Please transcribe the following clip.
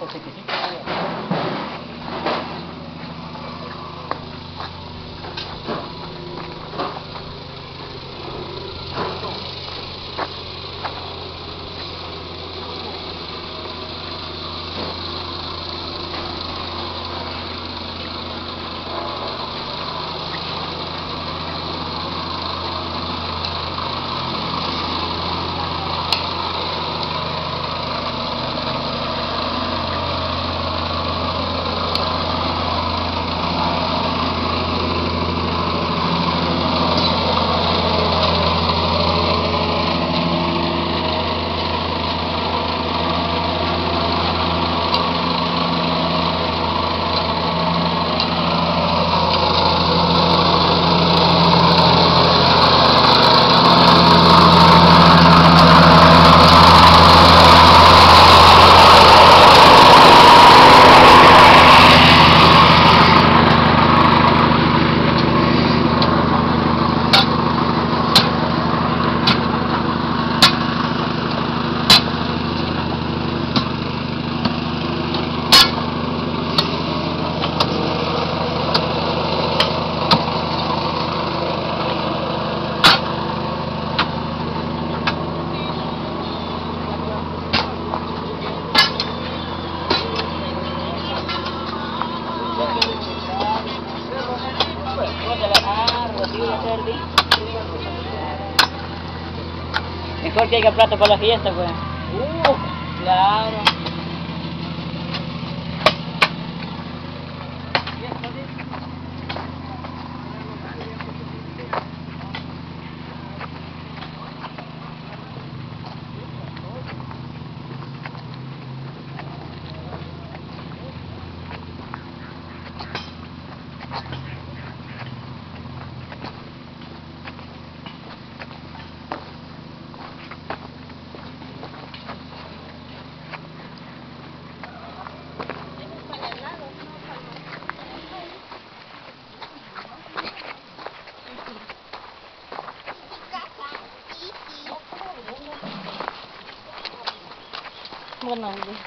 戸籍的には。Mejor que haya plata para la fiesta, pues. Uh, claro. Ronaldo.